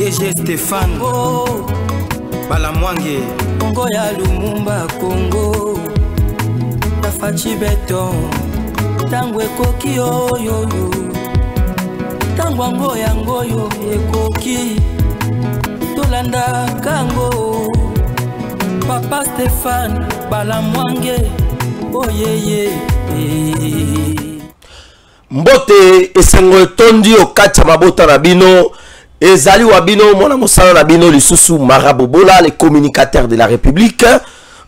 dg stéphane. Oh. balamwange kongo ya lumumba kongo tafaci beton ntango ekoki oyoyo ntango yango yango oyo ekoki. Tolandaka yango papa stéphane balamwange oyeye. Mbote esengo etondi okati ya mabota na bino ezali wa bino mwana mosala na bino lisusu marabobola le communicateur de la république.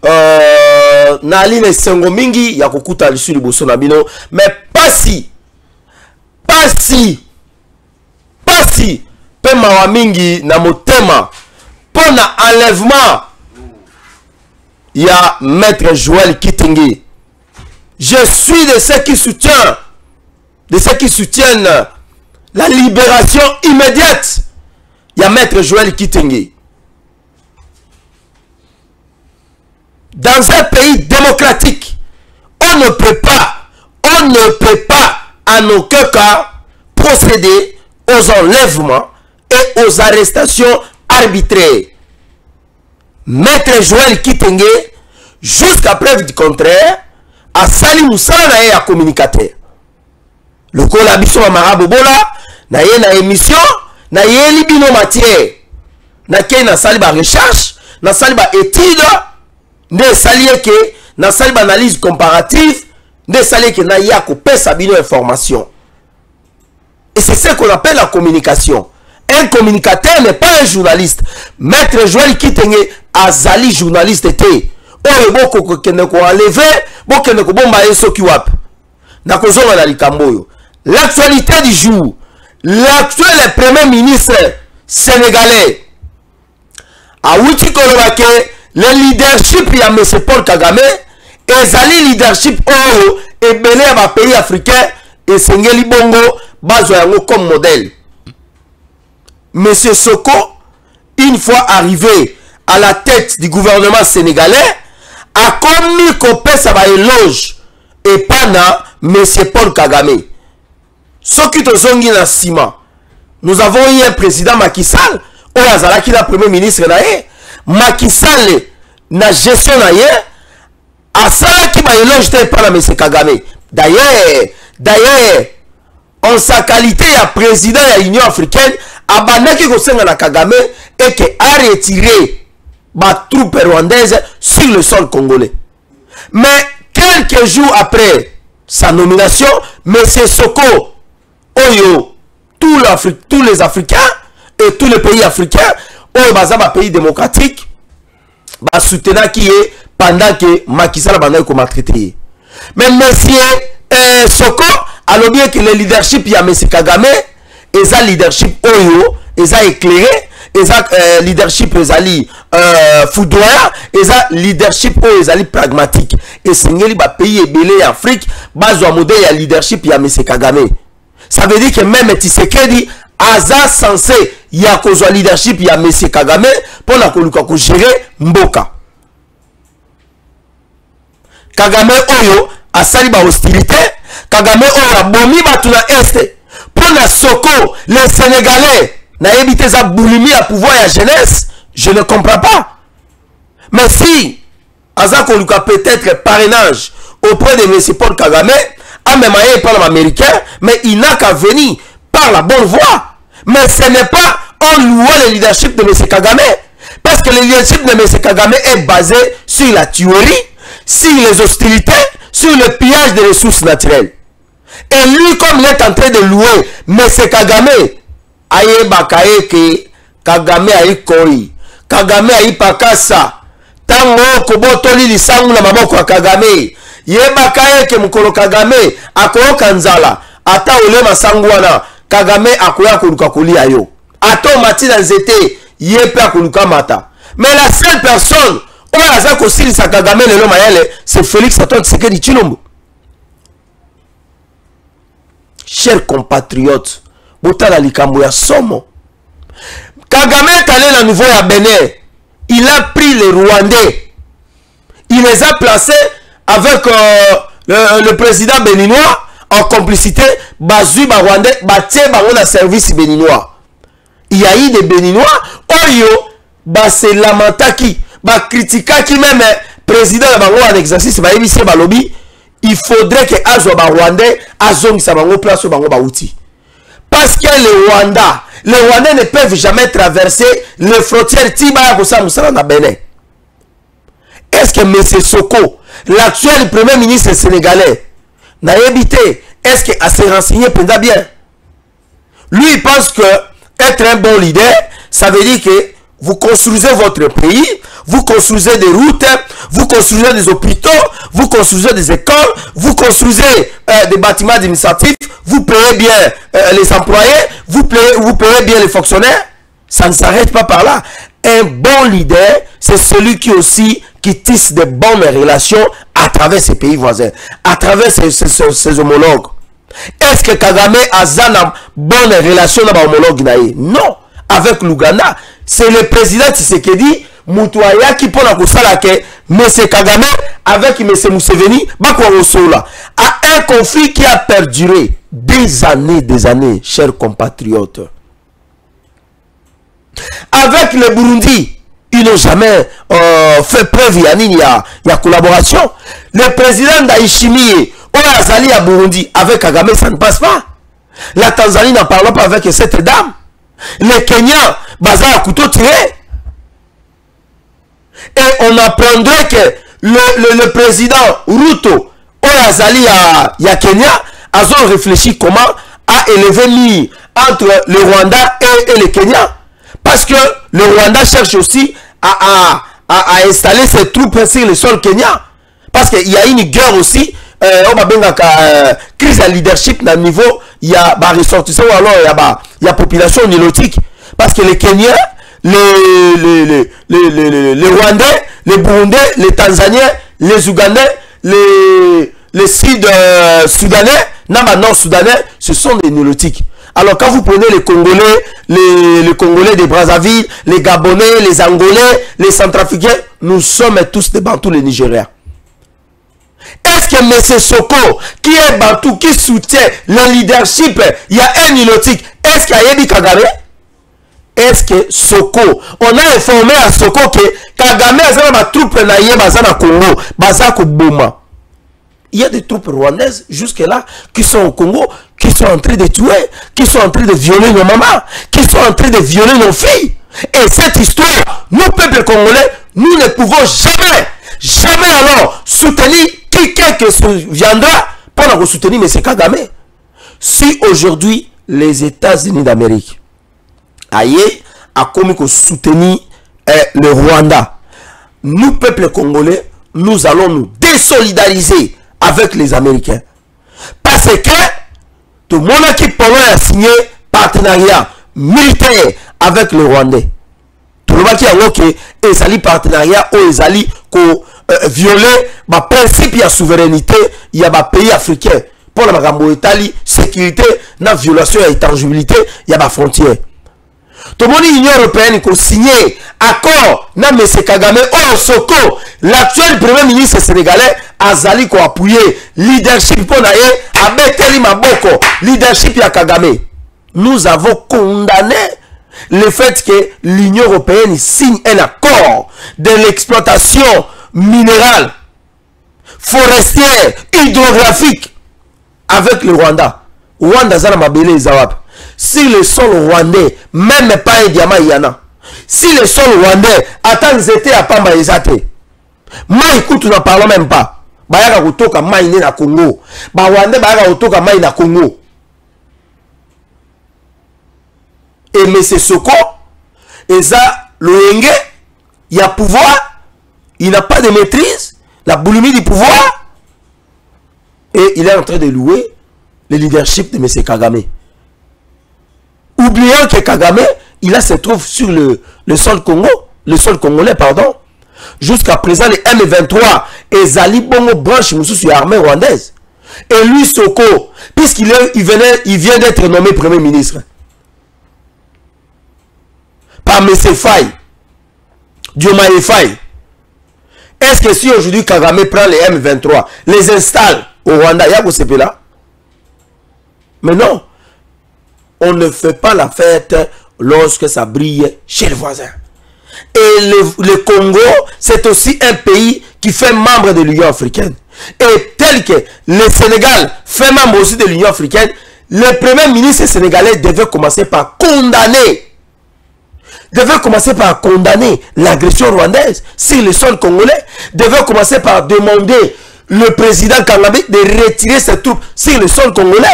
Euh, nali na esengo mingi ya kokuta lisu liboso na bino. Me pasi pasi pasi mpe mawa mingi na motema mpo na enlèvement ya maître joel kitenge je suis de ceux qui soutiennent de ceux qui soutiennent la libération immédiate. Il y a maître Joël Kitenge. Dans un pays démocratique on ne peut pas on ne peut pas en aucun cas procéder aux enlèvements et aux arrestations arbitraires. Maître Joël Kitenge jusqu'à preuve du contraire asali mosala na ye ya communicateur. Lokola biso bamarabobola na ye na émission nayeli bino matière. Nakei nasali barecherche nasali baétude nde esali eke nasali baanalyse comparative nde esali eke naya kopesa bino information. Et c'est ce qu'on appelle la communication. Un communicateur n'est pas un journaliste. Maître joel kitenge azali journaliste te. Oyo bokokokende koenleve bokende kobomba ye soki wapi. Nakozonga na likambo oyo. L'actualité du jour l'actuel premier ministre sénégalais. Awuti koloba ke le leadership ya m paul kagame ezali leadership oyo ebele ya bapays africain esengeli bongo bazwa yango comme modèle. Monsieur soko une fois arrivé à la tête du gouvernement sénégalais akomi kopesa baéloge epa na m paul kagame soki tozongi na nsima nous avons eu un président makisal oyo azalaki na premier ministre na ye. Makisal na gestion na ye asalaki baéloge te epa na m. Kagame. D'ailleurs d'ailleurs en sa qualité ya président ya union africaine abandaki kosenga na kagame eke aretire batroupe rwandaise sur le sol congolais. Mais quelques jours après sa nomination m. Soko oyo tout tous les africains et tous les pays africains oyo baza bapays démocratique basoutenaki ye pendant ke makisala bandaki komaltraite ye. Mais monsieur euh, soko alobi eke le leadership ya m kagame eza leadership oyo eza éclairé eza euh, leadership ezali euh, foudroyant eza leadership oyo ezali pragmatique. Esengeli bapays ebele ya afrique bazwa modele ya leadership ya m kagame ça veut dire que même Tshisekedi aza censé ya kozwa leadership ya monsieur Kagame mpona koluka kogere mboka. Kagame oyo asali ba hostilité. Kagame oyo abomi bato na este mpona soko les sénégalais. Nayebi te eza boulimi ya pouvoir ya jeunesse. Je ne comprends pas. Mais si aza koluka peut-être parrainage auprès de monsieur Paul Kagame amema ye epai na baaméricain mais il n'a qu'à venir par la bonne voie mais ce n'est pas en louant le leadership de M. Kagame parce que le leadership de M. Kagame est basé sur la tuerie sur les hostilités sur le pillage des ressources naturelles et lui comme il est en train de louer M. Kagame ayebaka eke Kagame ayikoi Kagame ayipakasa ntango okobotoli lisangu na maboko ya Kagame yebaka eke mokolo kagame akoyoka nzala. Ata olema sango wana kagame akoya koluka kolia yo. Ata omati na nzete ye mpe mata. Mais la seule personne oyo aza kosilisa kagame lelo mayele c'est félix antoine tshisekedi tshilombo. Cher compatriote botala likambo ya somo. Kagame kale na niveau ya benin. Il a pris les rwandais. Il les a placés avec euh, le, le président béninois en complicité bazwi barwandais batie bango na service béninois. Il y a eu des béninois oyo baselamataki bakritikaki meme président na bango en exercice bayebisi ye balobi il faudrait que azwa barwandais azongisa bango place oyo bango bauti parce que les rwanda les rwandais ne peuvent jamais traverser les frontières ti baya kosala mosala na benin est ce que m. Soko l'actuel premier ministre sénégalais nayebi te est ce que ase renseigné mpenza bien? Lui il pense que être un bon leader ça veut dire que vous construisez votre pays, vous construisez des routes, vous construisez des hôpitaux, vous construisez des écoles, vous construisez euh, des bâtiments administratifs, vous payez bien euh, les employés, vous payez bien les fonctionnaires. Ça ne s'arrête pas par là. Un bon leader, c'est celui qui aussi qui tisse de bonnes relations à travers ses pays voisins, à travers ses, homologues. Est-ce que Kagame a une bonne relation avec homologue Non. Avec l'Ouganda, c'est le président Tshisekedi mutu ayaki mpona kosala ke m. Kagame avec m. Kosola à un conflit qui a perduré des années des années chers compatriotes. Avec le burundi ils n'ont jamais euh, fait preuve ya nini ya, ya collaboration. Le président daishimie oyo azali ya burundi avec kagame ça ne passe pas. La tanzanie n'en parle pas avec cette dame. Le kenya baza ya couteau tiré. Et on apprendrait que le, président Ruto oyo azali ya, ya Kenya. Azo réfléchi comment à élever mi entre le Rwanda et, et le Kenya parce que le Rwanda cherche aussi à, à, à, installer ses troupes sur le sol kenyan parce qu'il y a une guerre aussi euh, on babengaka euh, crise ya leadership na niveau ya baressortissant ou alors ya, ba, ya population nilotique parce que les Kenyans les, Rwandais, les Burundais, les Tanzaniens, les Ougandais, les, les Sud-Soudanais, non, Nord-Soudanais, ce sont des néolotiques. Alors quand vous prenez les Congolais, les, Congolais des Brazzaville, les Gabonais, les Angolais, les Centrafricains, nous sommes tous des Bantous, les Nigériens. Est-ce que M. Soko, qui est Bantou, qui soutient le leadership, il y a un néolotique, est-ce qu'il y a Yebi Kagame? Est-ce que Soko, on a informé à Soko que Kagame a troupe na ye baza Congo, baza. Il y a des troupes rwandaises jusque-là qui sont au Congo, qui sont en train de tuer, qui sont en train de violer nos mamans, qui sont en train de violer nos filles. Et cette histoire, nous, peuple congolais, nous ne pouvons jamais, jamais alors soutenir quelqu'un qui viendra pour soutenir M. Kagame. Si aujourd'hui, les États-Unis d'Amérique aye akomi soutenir eh, le Rwanda. Nous, peuple congolais, nous allons nous désolidariser avec les Américains. Parce que tout le monde qui a signé partenariat militaire avec le Rwandais. Tout le monde qui a dit que ezali partenariat ou ezali ko euh, violer ma principe de souveraineté il y a des pays africains pour la makambo etali sécurité na violation et intangibilité il y a des frontières tomoni union européenne kosigné accord. Na m kagame. Oyo soko. L'actuel premier ministre sénégalais azali koappuye leadership mpo na maboko. Leadership ya kagame. Nous avons condamné le fait que l'union européenne signe un accord de l'exploitation minérale forestière hydrographique avec le rwanda. Rwanda aza mabele eza si le sol rwandais même pas un diamant yana si le sol rwandais ata nzete ya pamba eza te mai kutu na parlons même pas. Bayaka kotoka mai nde na congo. Barwandais bayaka kotoka mai na congo. Et m. Soko eza loyenge ya pouvoir il n'a pas de maîtrise la boulimie du pouvoir et il est en train de louer le leadership de m. Kagame oubliant que Kagame, il se trouve sur le, sol Congo, le sol congolais, pardon. Jusqu'à présent, les M23 et Zali Bongo branche sous l'armée rwandaise. Et lui, Soko, puisqu'il il il vient d'être nommé Premier ministre par M. Faye, Diomaye Faye. Est-ce que si aujourd'hui Kagame prend les M23, les installe au Rwanda, il y a là Mais non on ne fait pas la fête lorsque ça brille chez le voisin. Et le, Congo, c'est aussi un pays qui fait membre de l'Union africaine. Et tel que le Sénégal fait membre aussi de l'Union africaine, le premier ministre sénégalais devait commencer par condamner devait commencer par condamner l'agression rwandaise sur le sol congolais, devait commencer par demander le président Kagame de retirer ses troupes sur le sol congolais.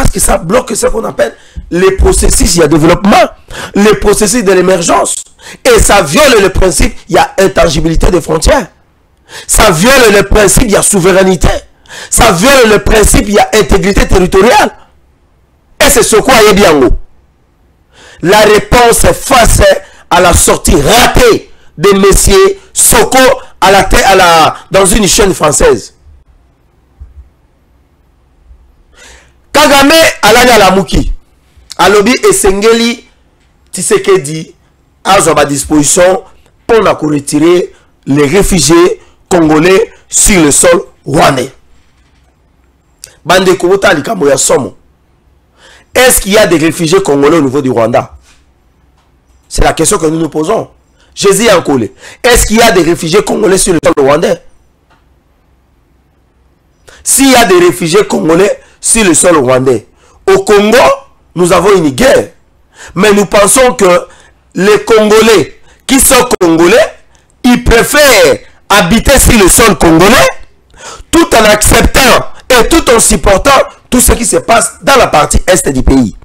Parce que ça bloque ce qu'on appelle les processus de développement, les processus de l'émergence. Et ça viole le principe, il y a intangibilité des frontières. Ça viole le principe, il y a souveraineté. Ça viole le principe, il y a intégrité territoriale. Et c'est ce quoi est bien haut la réponse face à la sortie ratée de messieurs Soko à la, à la, dans une chaîne française. Kagame alani alamuki alobi esengeli Tshisekedi azwa ba disposition pour na retirer les réfugiés congolais sur le sol rwandais. Bande kubota likambo ya somo. Est-ce qu'il y a des réfugiés congolais au niveau du Rwanda? C'est la question que nous nous posons. Jésus collé. Est-ce qu'il y a des réfugiés congolais sur le sol rwandais? S'il y a des réfugiés congolais sur le sol rwandais, au Congo, nous avons une guerre. Mais nous pensons que les Congolais qui sont Congolais, ils préfèrent habiter sur le sol congolais tout en acceptant et tout en supportant tout ce qui se passe dans la partie est du pays.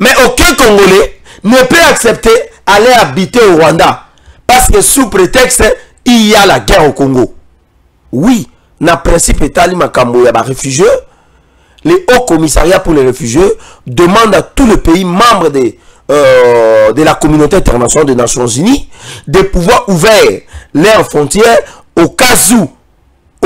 Mais aucun Congolais ne peut accepter aller habiter au Rwanda parce que sous prétexte il y a la guerre au Congo. Oui, na principe etali makambo ya les hauts commissariats pour les réfugiés demandent à tous les pays membres de, euh, de la communauté internationale des Nations Unies de pouvoir ouvrir leurs frontières au cas où,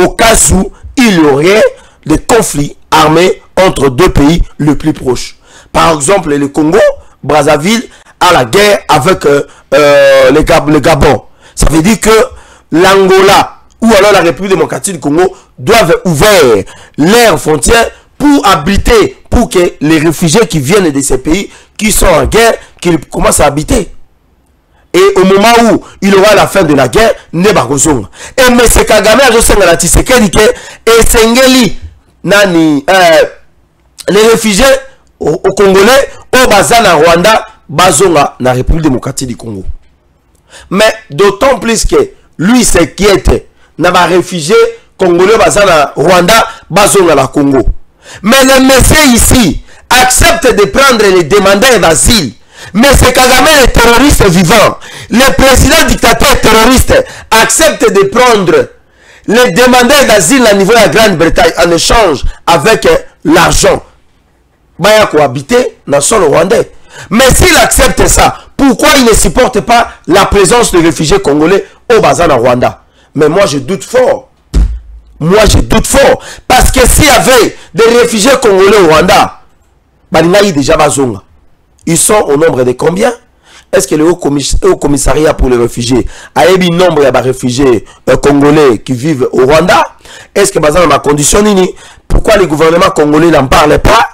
au cas où il y aurait des conflits armés entre deux pays les plus proches. Par exemple, le Congo, Brazzaville, a la guerre avec euh, euh, le, le Gabon. Ça veut dire que l'Angola ou alors la République démocratique du Congo doivent ouvrir leurs frontières pour habiter, pour que les réfugiés qui viennent de ces pays, qui sont en guerre, qu'ils commencent à habiter. Et au moment où il aura la fin de la guerre, ne bakozonga. Et M. Kagame a joué la Tshisekedi que et Sengeli nani euh, les réfugiés au, au Congolais au baza na Rwanda bazonga na République démocratique du Congo. Mais d'autant plus que lui s'inquiète na réfugiés congolais baza na Rwanda bazonga Congo. Mais le monsieur ici accepte de prendre les demandeurs d'asile. Mais c'est Kagame le terroriste vivant. Le président dictateur terroriste accepte de prendre les demandeurs d'asile à niveau de la Grande-Bretagne en échange avec euh, l'argent. Baya cohabiter dans sol rwandais. Mais s'il accepte ça, pourquoi il ne supporte pas la présence de réfugiés congolais au bazar Rwanda? Mais moi je doute fort. Moi je doute fort. Parce que s'il y avait des réfugiés congolais au Rwanda, Balingaï déjà bazonga. Ils sont au nombre de combien? Est-ce que le haut, commiss haut, commissariat pour les réfugiés a un nombre de réfugiés euh, congolais qui vivent au Rwanda? Est-ce que dans ma condition Pourquoi le gouvernement congolais n'en parle pas?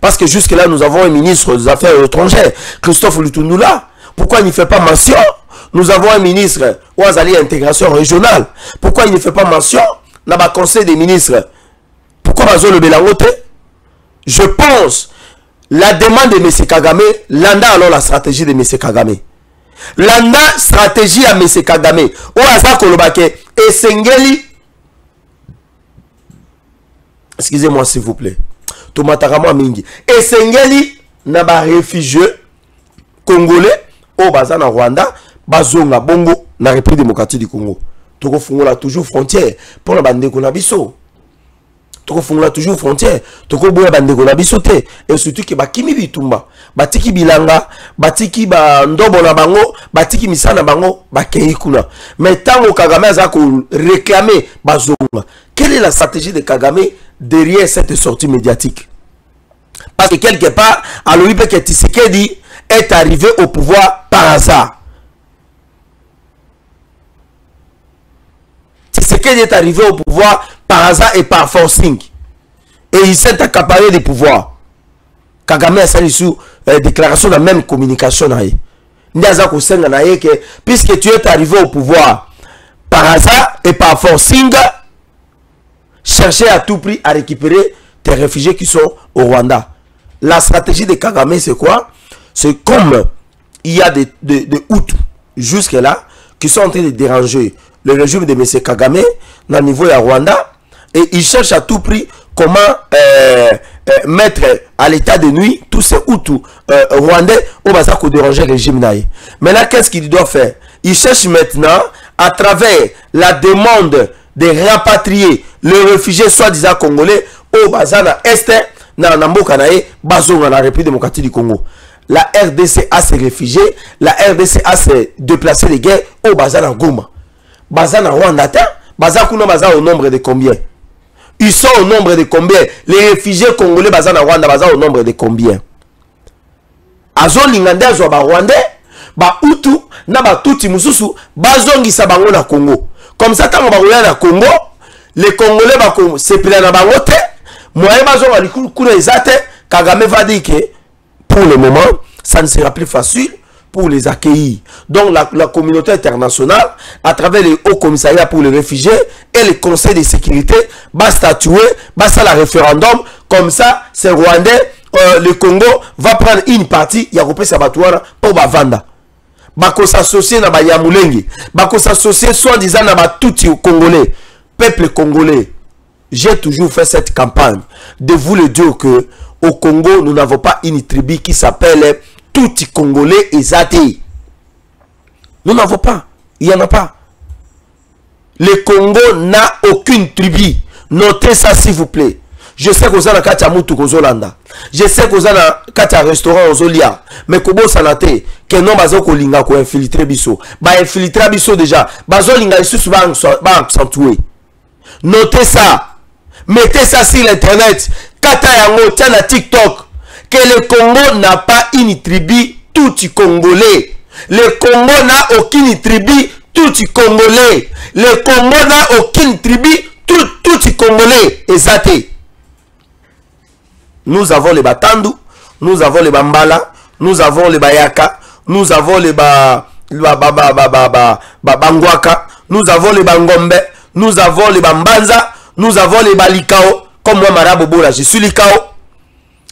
Parce que jusque-là, nous avons un ministre des Affaires étrangères, Christophe Lutundula. Pourquoi il ne fait pas mention Nous avons un ministre Ouazali Intégration Régionale. Pourquoi il ne fait pas mention dans le conseil des ministres? Pourquoi Bazo le Bélangote Je pense la demande de M. Kagame, landa alors la stratégie de M. Kagame. Landa stratégie à M. Kagame. O aza kolobake esengeli Excusez-moi s'il vous plaît. Tomataka moi mingi. Esengeli na ba réfugiés congolais au baza na Rwanda bazonga bongo na République démocratique du Congo. Toko fungola toujours frontière pour la bande na biso. tokofungola toujours frontière tokoboya bandeko na biso te et surtout ke bakimi bitumba batiki bilanga batiki bandobo na bango batiki misala na bango bakei kuna ntango kagame aza koréclame bazonga quelle est la stratégie de kagame derrière cette sortie médiatique? Parce que quelque part alobi est arrivé au pouvoir par hasard Tshisekedi est arrivé au pouvoir par hasard et par forcing. Et il s'est accaparé des pouvoirs. kagame asali sous euh, déclaration la même communication ke puisque tu es arrivé au pouvoir par hasard et par forcing chercher à tout prix à récupérer tes réfugiés qui sont au Rwanda la stratégie de Kagame c'est quoi? C'est comme il y a des, des, des Hutus jusque là qui sont en train de déranger le régime de M. Kagame dans le niveau de Rwanda et ils cherchent à tout prix comment euh, euh, mettre à l'état de nuit tous ces Hutus euh, rwandais au bazar pour déranger le régime. Maintenant, qu'est-ce qu'il doit faire? Il cherche maintenant, à travers la demande de rapatrier les réfugiés soi-disant congolais au bazar na Est, na Namboka naïe, bazonga na République démocratique du Congo. La RDC a ses réfugiés, la RDC a ses déplacés de guerre au bazar na Goma. Bazar na Rwanda, bazar kuna bazar au nombre de combien? Ils sont au nombre de combien? Les réfugiés congolais baza na Rwanda baza au nombre de combien? Azolinga nde azwa barwandais bautu na batuti mosusu bazongisa bango na congo. Comme ça ntango bakoya na congo les congolais bakosepela na bango te. Moyen bazonga likulu kuna eza te. Kagame va dire que pour le moment ça ne sera plus facile pour les accueillir. Donc la, la, communauté internationale, à travers les hauts commissariats pour les réfugiés et les conseils de sécurité, va statuer, va faire le référendum. Comme ça, ces Rwandais, euh, le Congo va prendre une partie, il y a repris Sabatouara pour Bavanda. Bako s'associer na Bayamulenge. Bako s'associer soi-disant na Batouti Congolais. Peuple congolais. J'ai toujours fait cette campagne de vous le dire que au Congo, nous n'avons pas une tribu qui s'appelle tout Congolais et Zati. Nous n'avons pas. Il n'y en a pas. Le Congo n'a aucune tribu. Notez ça s'il vous plaît. Je sais que vous avez un Moutou Kozolanda. Je sais que vous avez un restaurant Ozolia. Mais Kobo Sanate, que non bazo ko linga ko infiltrer biso. Ba infiltrer biso déjà. Bazo linga isusu ba accentuer. Notez ça. Mettez ça sur l'internet. Kata yango tia na TikTok que le Congo n'a pas une tribu tout congolais. Le Congo n'a aucune tribu tout congolais. Le Congo n'a aucune tribu tout, tout congolais. Exacté. Nous avons les Batandu, nous avons les Bambala, nous avons les Bayaka, nous avons les ba, ba, ba, ba, ba, ba, ba, ba Bangwaka, nous avons les Bangombe, nous avons les Bambanza, nous avons les Balikao. Comme moi, Marabobo, là, je suis Likao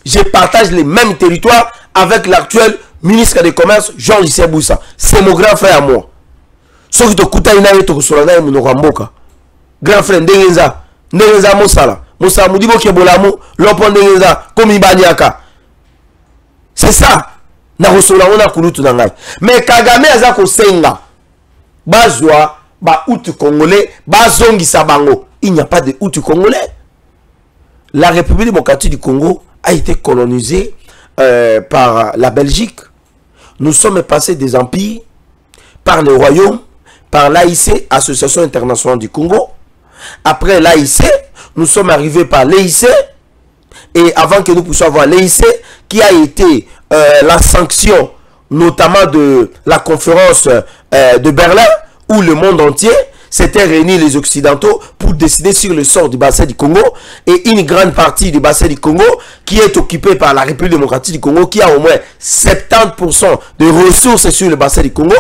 je partage les mêmes territoires avec l'actuel ministre des Commerces, Jean-Lucien Boussa. C'est mon grand frère à moi. Sauf que tu as une tokosola na monoko mboka. Grand frère ndengenza, ndengenza mosala? Mosala mudibo kebolamu, lopo ndengenza komi banyaka. C'est ça. Na kosola ona kulutu na ngai. Mais Kagame aza kosenga bazwa ba outu congolais, bazongisa bango. Il n'y a pas de outu congolais. La République démocratique du Congo a été colonisé euh, par la Belgique. Nous sommes passés des empires par le royaume, par l'AIC, Association internationale du Congo. Après l'AIC, nous sommes arrivés par l'AIC. Et avant que nous puissions avoir l'AIC, qui a été euh, la sanction notamment de la conférence euh, de Berlin, où le monde entier s'était réunis les Occidentaux pour décider sur le sort du bassin du Congo et une grande partie du bassin du Congo qui est occupée par la République démocratique du Congo qui a au moins 70% de ressources sur le bassin du Congo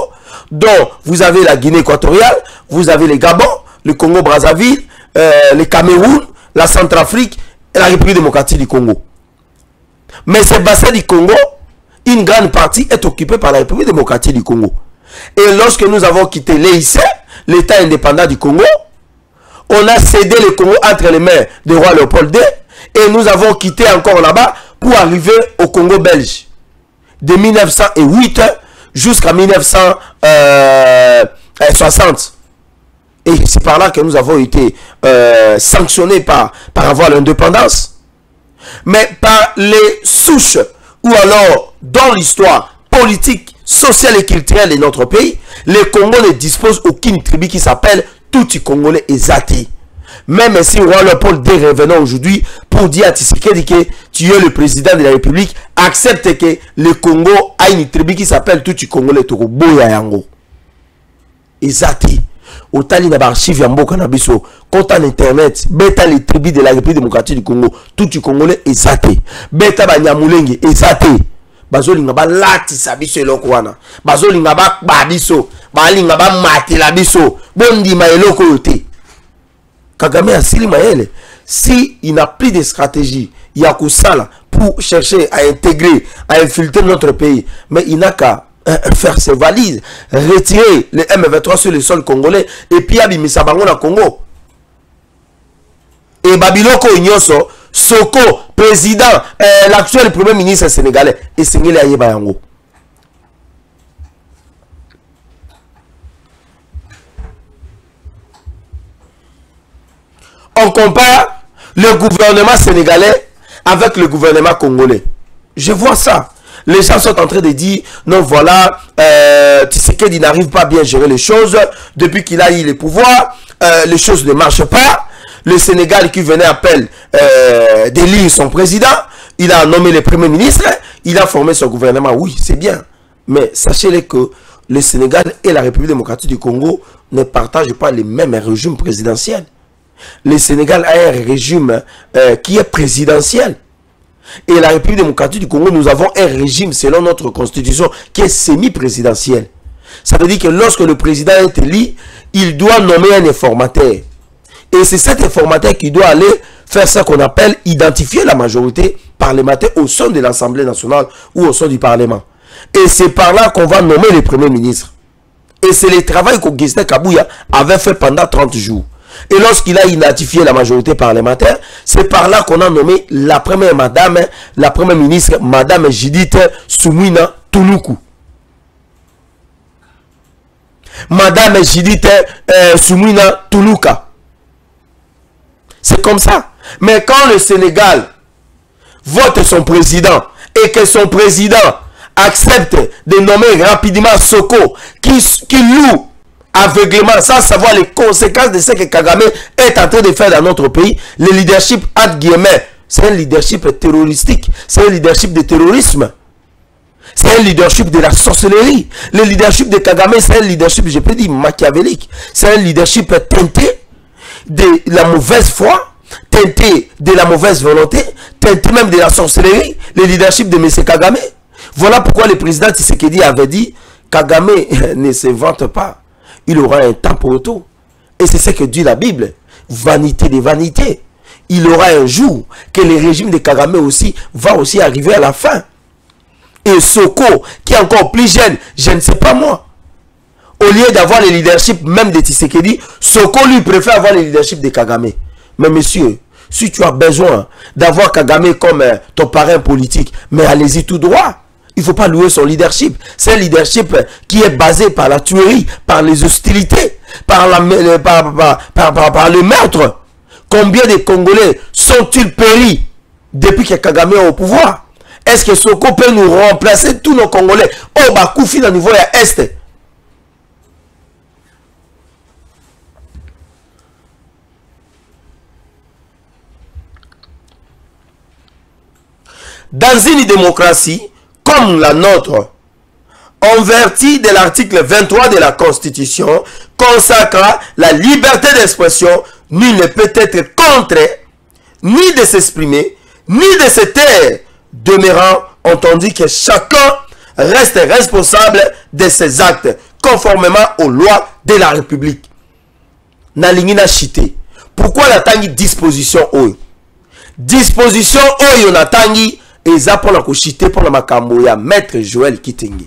dont vous avez la Guinée équatoriale, vous avez les Gabon, le Congo Brazzaville, euh, le Cameroun, la Centrafrique et la République démocratique du Congo. Mais ce bassin du Congo, une grande partie est occupée par la République démocratique du Congo. Et lorsque nous avons quitté l'EIC, l'État indépendant du Congo, on a cédé le Congo entre les mains du roi Léopold II et nous avons quitté encore là-bas pour arriver au Congo belge. De 1908 jusqu'à 1960. Et c'est par là que nous avons été euh, sanctionnés par, par avoir l'indépendance. Mais par les souches, ou alors dans l'histoire politique, sociale et culturelle de notre pays, le Congo ne dispose aucune tribu qui s'appelle Touti Congolais et Zati. Même si Roi Leopold II revenant aujourd'hui pour dire à Tshisekedi que tu es le président de la République, accepte que le Congo a une tribu qui s'appelle Touti Congolais Togo Boya Yango. Et Zati. otali na baarchive ya mboka na biso kota na internet beta les tribus de la république démocratique du congo tuti congolais eza te beta banyamulenge eza te bazolinga balatisa biso eloko wana. Bazolinga bakba biso. Balinga bamatela biso. Bondima eloko oyo te. Kagame asili mayele. Si il n'a plus de stratégie ya kosala pour chercher à intégrer à infiltrer notre pays. Mais il n'a qu'à euh, faire ses valises retirer les M23 sur le sol congolais et puis abimisa bango na Congo. Et babiloko nyonso soko président euh, l'actuel premier ministre sénégalais esengeli ayeba yango on compare le gouvernement sénégalais avec le gouvernement congolais. Je vois ça. Les gens sont en train de dire, non voilà, euh, Tshisekedi n'arrive pas à bien gérer les choses. Depuis qu'il a eu le pouvoir, euh, les choses ne marchent pas. Le Sénégal qui venait à euh, d'élire son président, il a nommé le premier ministre, il a formé son gouvernement. Oui, c'est bien. Mais sachez-le que le Sénégal et la République démocratique du Congo ne partagent pas les mêmes régimes présidentiels le Sénégal a un régime euh, qui est présidentiel. Et la République démocratique du Congo, nous avons un régime, selon notre constitution, qui est semi-présidentiel. Ça veut dire que lorsque le président est élu, il doit nommer un informateur. Et c'est cet informateur qui doit aller faire ce qu'on appelle identifier la majorité parlementaire au sein de l'Assemblée nationale ou au sein du Parlement. Et c'est par là qu'on va nommer le Premier ministre. Et c'est le travail qu'Augustin Kabouya avait fait pendant 30 jours. Et lorsqu'il a identifié la majorité parlementaire, c'est par là qu'on a nommé la première madame, la première ministre, madame Judith Soumina Touloukou. Madame Judith euh, Soumina Toulouka. C'est comme ça. Mais quand le Sénégal vote son président et que son président accepte de nommer rapidement Soko qui, qui loue aveuglément, sans savoir les conséquences de ce que Kagame est en train de faire dans notre pays, le leadership, entre guillemets, c'est un leadership terroristique, c'est un leadership de terrorisme. C'est un leadership de la sorcellerie. Le leadership de Kagame, c'est un leadership, je peux dire, machiavélique. C'est un leadership teinté de la mauvaise foi, teinté de la mauvaise volonté, teinté même de la sorcellerie. Le leadership de M. Kagame. Voilà pourquoi le président Tshisekedi avait dit, Kagame ne se vante pas il aura un temps pour tout. Et c'est ce que dit la Bible. Vanité des vanités. Il aura un jour que le régime de Kagame aussi va aussi arriver à la fin. Et Soko, qui est encore plus jeune, je ne sais pas moi. Au lieu d'avoir le leadership même de Tshisekedi, Soko lui préfère avoir le leadership de Kagame. Mais monsieur, si tu as besoin d'avoir Kagame comme euh, ton parrain politique, mais allez-y tout droit. Il ne faut pas louer son leadership. C'est un leadership qui est basé par la tuerie, par les hostilités, par, la, par, par, le meurtre. Combien de Congolais sont-ils péris depuis que Kagame est au pouvoir? Est-ce que Soko peut nous remplacer tous nos Congolais? Oh, bah, Koufi, dans le niveau est. Dans une démocratie, comme la nôtre, en vertu de l'article 23 de la Constitution, consacre la liberté d'expression, nul ne peut être contre, ni de s'exprimer, ni de se taire, demeurant entendu que chacun reste responsable de ses actes, conformément aux lois de la République. Nalingi. Pourquoi la tangi disposition oyo? Disposition oyo na tangi eza mpona koshite mpona makambo ya maître joel kitenge.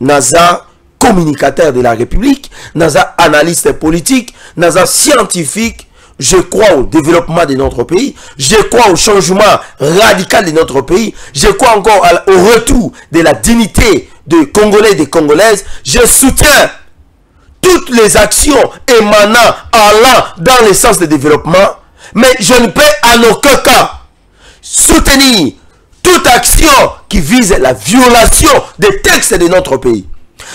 Naza communicateur de la république naza analyste politique naza scientifique. Je crois au développement de notre pays je crois au changement radical de notre pays je crois encore au retour de la dignité de congolais et de congolaises. Je soutiens toutes les actions émanant allant dans le sens de développement mais je ne peux en aucun cas soutenir toute action qui vise la violation des textes de notre pays.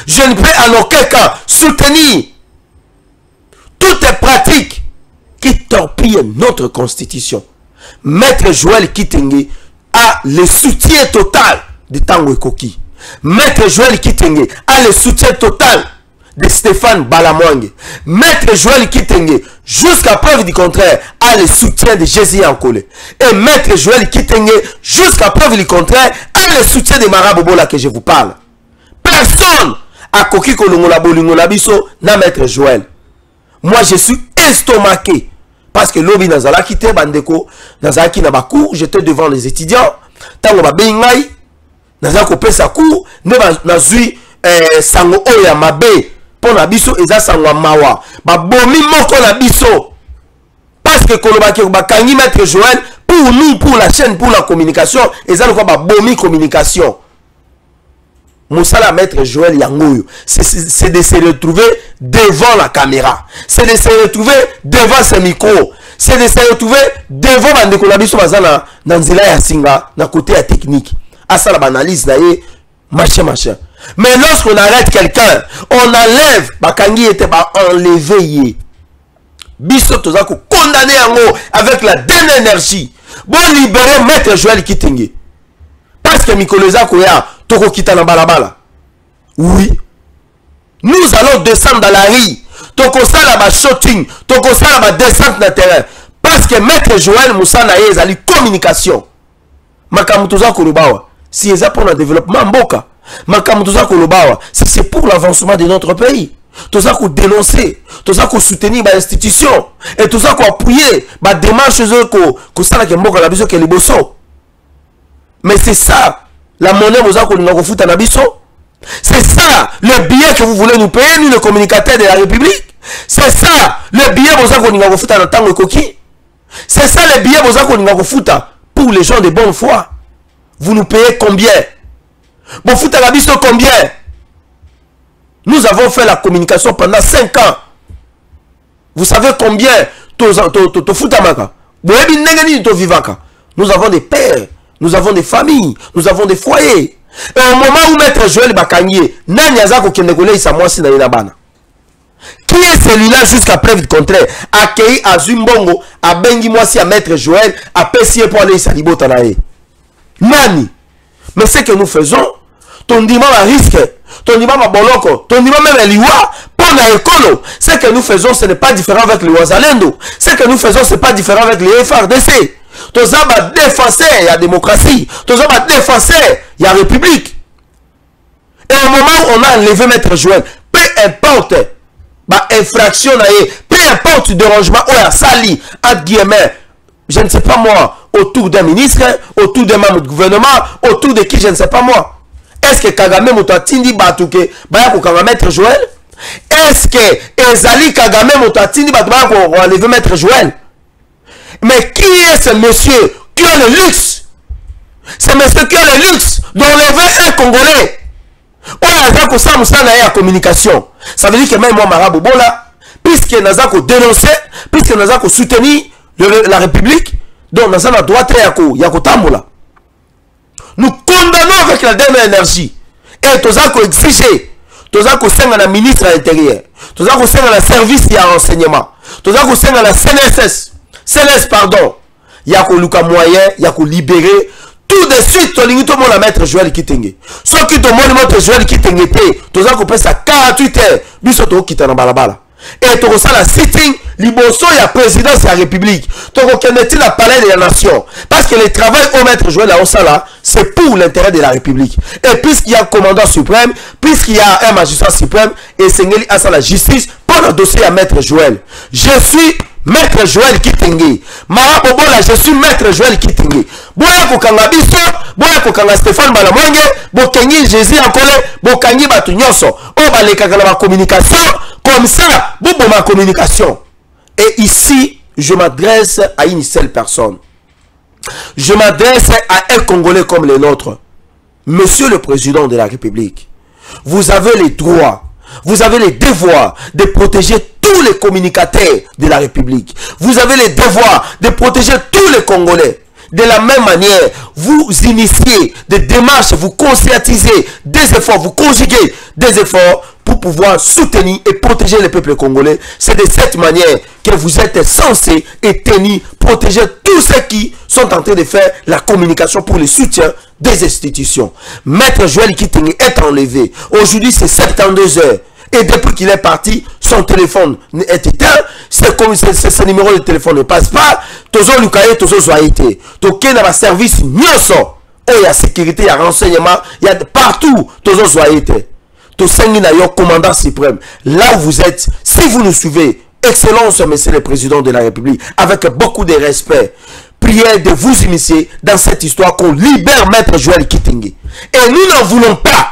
Je ne peux en aucun cas soutenir toute pratique qui torpille notre constitution. Maître Joël Kitenge a le soutien total de Tango Ekoki. Maître Joël Kitenge a le soutien total de Stéphane Balamwangue. Maître Joël Kitenge, jusqu'à preuve du contraire, a le soutien de Jésus Ankole. Et Maître Joël Kitenge, jusqu'à preuve du contraire, a le soutien de Marabobola que je vous parle. Personne a koki kolongola bolingo na na Maître Joël. Moi, je suis estomaqué. Parce que lobi nazalaki te bandeko, nazalaki na bacours, j'étais devant les étudiants. Tango babengi ngai, nazala nde nazwi eh, sango oyo ya mabe mpo na biso eza sango ya mawa babomi moko na biso. Parce que kolobaki bakangi maître joël pour nous pour la chaîne pour la communication eza lokwa babomi communication. Mosala maître joël yango oyo c'est de se retrouver devant la caméra. C'est de se retrouver devant ce micro. C'est de se retrouver devant bandeko na biso baza na, na nzela ya singa na côté ya technique. Asala baanalyse na ye machin machin mais lorsqu'on arrête quelqu'un on enlève bakangi ete baenleve ye biso toza kokondane yango avec la dernière énergie. Bolibere maître joel kitenge parce que mikolo eza koya tokokita na balabala. Oui. Nous allons descendre dans la rue. Tokosala bashooting tokosala badescente na terrain. Parce que maître joel mosala na ye ezali communication. Makambo toza koloba awa si eza mpona développement mboka makambo toza koloba c'est pour l'avancement de notre pays toza kodénoncer toza kosoutenir bainstitution et toza koappuye badémarche oyo kosalaka mboka na biso ke liboso. Mais c'est ça la monnaie boza kolinga kofuta na biso. C'est ça le billet que vous voulez nous payer nous les communicateurs de la république. C'est ça le billet boza kolinga kofuta na ntango c'est ça le billet boza kolinga kofuta pour les gens de bonne foi. Vous nous payez combien? Bofutaka biso combien? Nous avons fait la communication pendant 5 ans. Vous savez combien nous avons des pères nous avons des familles nous avons des foyers. Et au moment où maître joel bakangi ye nani qui est celui-là jusqu'à preuve du contraire? Akei azwi mbongo abengi mwasi ya maître joel apesi ye mpo aleisa nani? Mais ce que nous faisons tondima barisque tondima baboloko même liwa mpo na ekolo ce que nous faisons ce n'est pas différent avec les wazalendo. Ce que nous faisons c'est pas différent avec les frdc toza badéfenseur ya démocratie. Toza badéfenseur ya république. Et au moment où on a enlevé maître joël peu importe bainfraction na ye peu importe dérangement oyo asali entre guillemets je ne sais pas moi autour d'un ministre autour d'un membre du gouvernement autour de qui je ne sais pas moi est-ce que kagame moto atindi bato ke baya kokanga maître joël? Est-ce que ezali kagame moto atindi bato baya koenleve maître joël? Mais qui est ce monsieur qui a le luxe? Ce monsieur qui a le luxe d'enlever un congolais. Oyo aza kosala mosala na communication. Ça veut dire que même moi marabu bola puisque naza kodénoncer puisque naza kosoutenir la république donc naza na droit te ya la dernière énergie et toza koexige toza kosenga na ministre ya intérieur toza kosenga na service ya renseignement toza kosenga na cnss cns pardon ya koluka moyen ya kolibere tout de suite tolingi tomona maître joel kitenge. Soki tomoni maître joel kitenge te toza kopesa 48 heures biso tokokita na balabala e tokosala sitting liboso ya présidence ya république. Tokokende ti na palais de la nation. Parce que le travail au maître joel aosala c'est pour l'intérêt de la république. Et puisqu'il y a commandant suprême puisqu'il y a un magistrat suprême esengeli asala justice mpo na dossier ya maître joel je suis maître joel kitenge mara bobola je suis maître joel kitenge boya kokanga biso boya kokanga stéphane balamwange bokengi jésus ankole bokangi bato nyonso. Oyo balekaka comme ça boboma communication et ici je m'adresse à une seule personne je m'adresse à un congolais comme les nôtres monsieur le président de la république vous avez les droits vous avez le devoir de protéger tous les communicateurs de la République. Vous avez le devoir de protéger tous les Congolais. De la même manière, vous initiez des démarches, vous conscientisez des efforts, vous conjuguez des efforts pour pouvoir soutenir et protéger le peuple congolais. C'est de cette manière que vous êtes censé et tenu protéger tous ceux qui sont en train de faire la communication pour le soutien des institutions. Maître Joël Kitting est enlevé. Aujourd'hui, c'est 72 heures. Et depuis qu'il est parti, son téléphone est éteint. Ce, numéro de téléphone ne passe pas. Tozo Lukaye, Tozo Zoaïté. Toké n'a pas service nyoso. Oh, il y a sécurité, il y a renseignement, il y a partout. Tozo Zoaïté. Tosengi na yo commandant suprême. Là où vous êtes, si vous nous suivez, Excellence, Monsieur le Président de la République, avec beaucoup de respect, prière de vous initier dans cette histoire qu'on libère Maître Joël Kitingi. Et nous n'en voulons pas.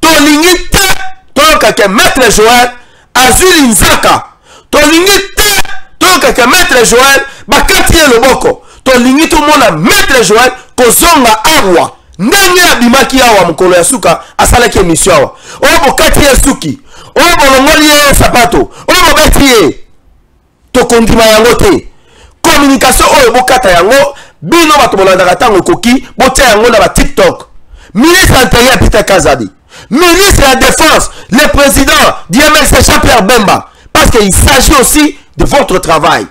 Tolingi te, tokake Maître Joël, Azuli Nzaka. Tolingi te, tokake Maître Joël, bakati ye loboko. Tolingi tout le monde Maître Joël, kozonga awa. Ndenge abimaki awa mokolo ya suka asalaki émission awa oyo bokati ye suki oyo bolongoli ye sapato oyo bobeti ye. Tokondima yango te. Communication oyo bokata yango bino bato bolandaka ntango ekoki botia yango na batiktok ministre intérieur peter kazadi ministre ya défense le président d'imlc jean-pierre bemba parce qu'il s'agit aussi de votre travail.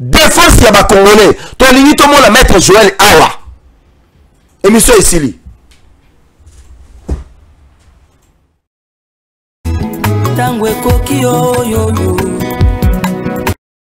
Défense ya bacongolais tolingi tomona maître joel awa émission esili ntango ekoki oyoyo